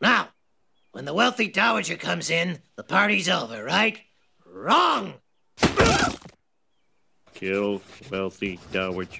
Now, when the wealthy dowager comes in, the party's over, right? Wrong! Kill wealthy dowager.